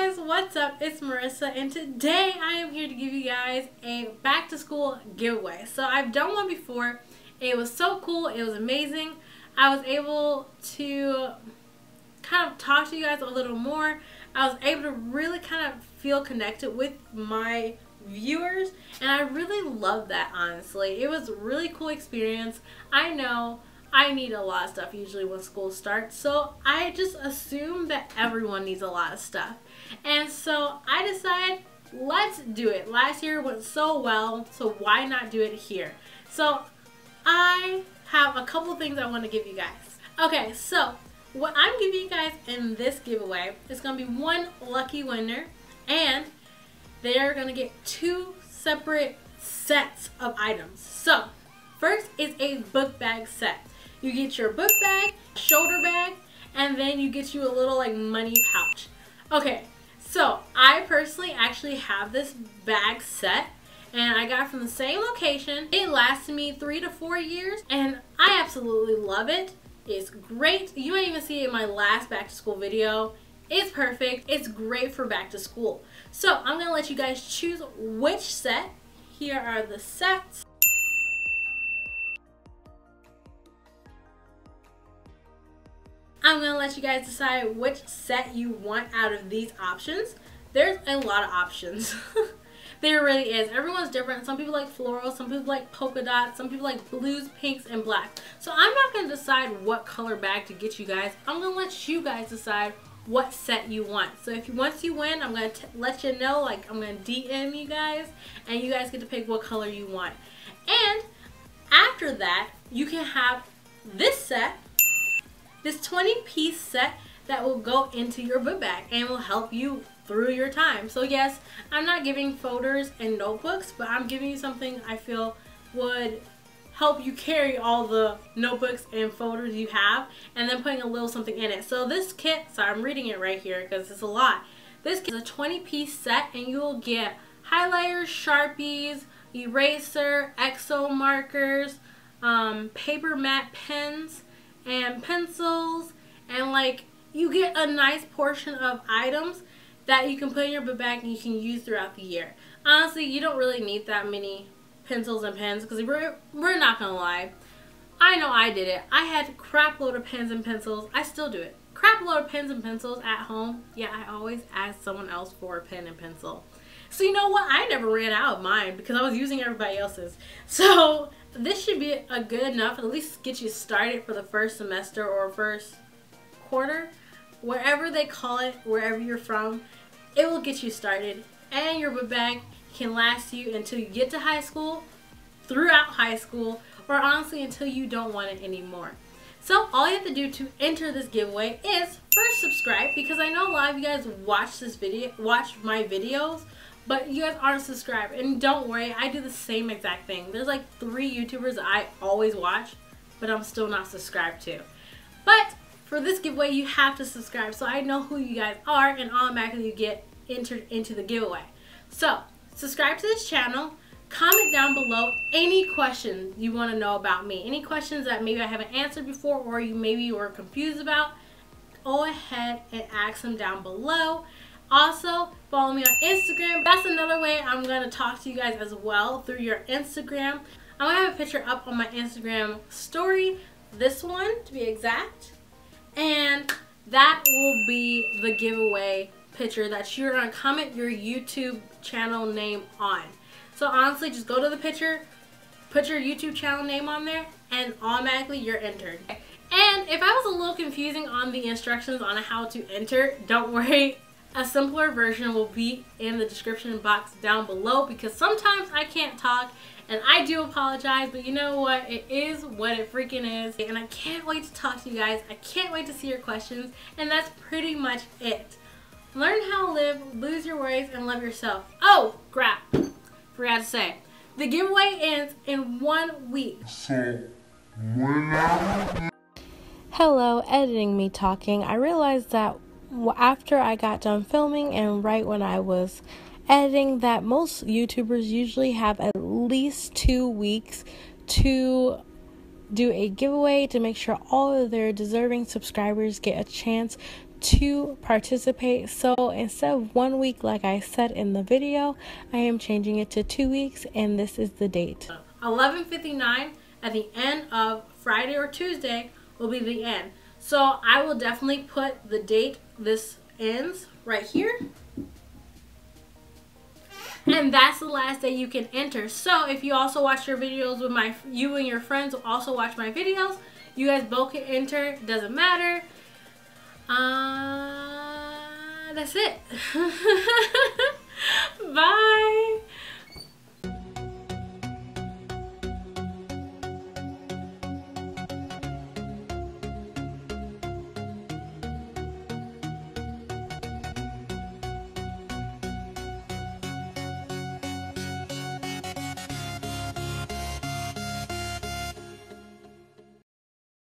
guys, what's up? It's Marissa and today I am here to give you guys a back to school giveaway. So I've done one before. It was so cool. It was amazing. I was able to kind of talk to you guys a little more. I was able to really kind of feel connected with my viewers and I really love that honestly. It was a really cool experience. I know I need a lot of stuff usually when school starts. So I just assume that everyone needs a lot of stuff. And so I decided let's do it. Last year went so well, so why not do it here? So I have a couple things I want to give you guys. Okay, so what I'm giving you guys in this giveaway is going to be one lucky winner and they're going to get two separate sets of items. So first is a book bag set. You get your book bag, shoulder bag, and then you get you a little like money pouch. Okay, so I personally actually have this bag set and I got from the same location. It lasted me three to four years and I absolutely love it. It's great. You might even see it in my last back to school video. It's perfect. It's great for back to school. So I'm to let you guys choose which set. Here are the sets. I'm to let you guys decide which set you want out of these options. There's a lot of options. there really is. Everyone's different. Some people like floral, some people like polka dots, some people like blues, pinks, and blacks. So I'm not to decide what color bag to get you guys. I'm to let you guys decide what set you want. So if you once you win, I'm to let you know, like I'm to DM you guys, and you guys get to pick what color you want. And after that, you can have this set this 20 piece set that will go into your book bag and will help you through your time. So yes, I'm not giving folders and notebooks, but I'm giving you something I feel would help you carry all the notebooks and folders you have and then putting a little something in it. So this kit, sorry I'm reading it right here because it's a lot. This kit is a 20 piece set and you will get highlighters, sharpies, eraser, Expo markers, um, Paper Mate pens, and pencils and like you get a nice portion of items that you can put in your bag and you can use throughout the year. Honestly, you don't really need that many pencils and pens because we're, we're not going to lie. I know I did it. I had crap load of pens and pencils. I still do it. Crap load of pens and pencils at home. Yeah, I always ask someone else for a pen and pencil. So you know what? I never ran out of mine because I was using everybody else's. So this should be a good enough at least get you started for the first semester or first quarter wherever they call it wherever you're from it will get you started and your book bag can last you until you get to high school throughout high school or honestly until you don't want it anymore so all you have to do to enter this giveaway is first subscribe because I know a lot of you guys watch this video watch my videos but you guys aren't subscribed. And don't worry, I do the same exact thing. There's like three YouTubers I always watch, but I'm still not subscribed to. But for this giveaway, you have to subscribe so I know who you guys are and automatically you get entered into the giveaway. So, subscribe to this channel. Comment down below any questions you want to know about me. Any questions that maybe I haven't answered before or you maybe you were confused about. Go ahead and ask them down below. Also, follow me on Instagram. That's another way I'm going to talk to you guys as well through your Instagram. I'm going to have a picture up on my Instagram story, this one to be exact. And that will be the giveaway picture that you're going to comment your YouTube channel name on. So honestly, just go to the picture, put your YouTube channel name on there, and automatically you're entered. And if I was a little confusing on the instructions on how to enter, don't worry. A simpler version will be in the description box down below because sometimes I can't talk and I do apologize, but you know what? It is what it freaking is. And I can't wait to talk to you guys. I can't wait to see your questions. And that's pretty much it. Learn how to live, lose your worries, and love yourself. Oh, crap. Forgot to say. The giveaway ends in one week. So, Hello, editing me talking. I realized that after I got done filming and right when I was editing that most YouTubers usually have at least 2 weeks to do a giveaway to make sure all of their deserving subscribers get a chance to participate. So instead of one week, like I said in the video, I am changing it to two weeks, and this is the date. 11:59 at the end of Friday or Tuesday will be the end. So I will definitely put the date this ends right here. And that's the last day you can enter. So if you also watch your videos with my, you and your friends will also watch my videos. You guys both can enter, doesn't matter. Uh, that's it. Bye.